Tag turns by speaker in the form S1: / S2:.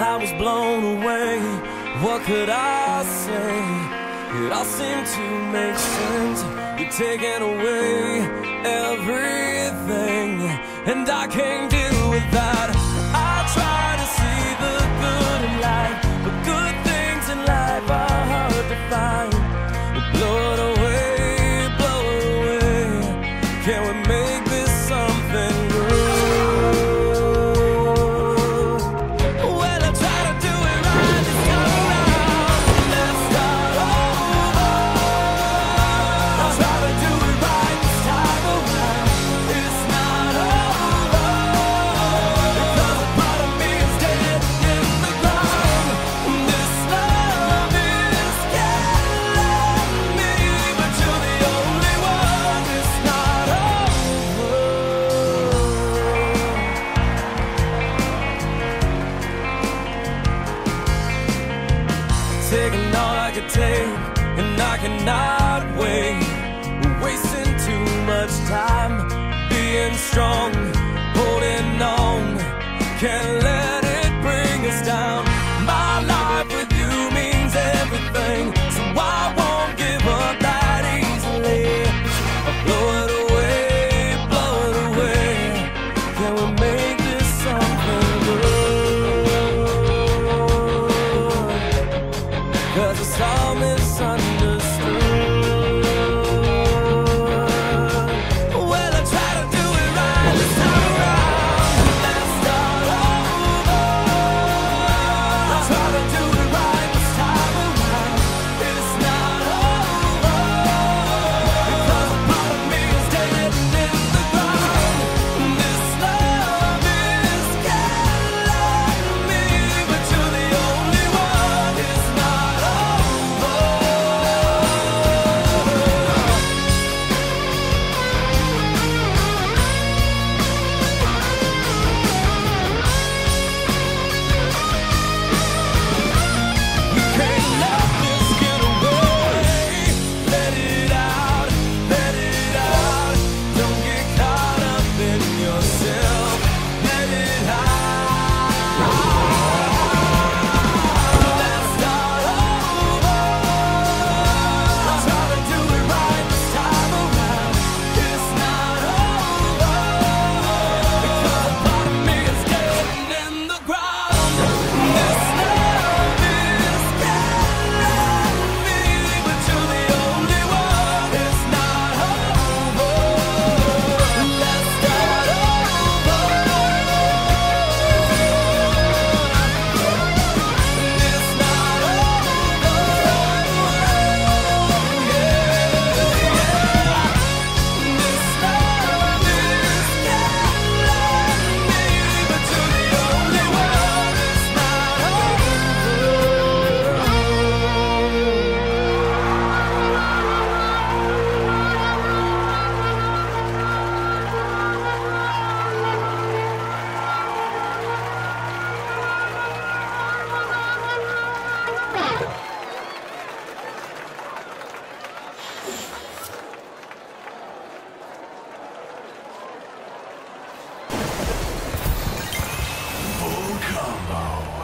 S1: I was blown away. What could I say? It all seemed to make sense. You're taking away everything, and I can't deal with that. I try to see the good in life, but good things in life are hard to find. Blow it away, blow it away. Can we make taking all I could take, and I cannot wait. Cause the sun is
S2: Sunday. Combo.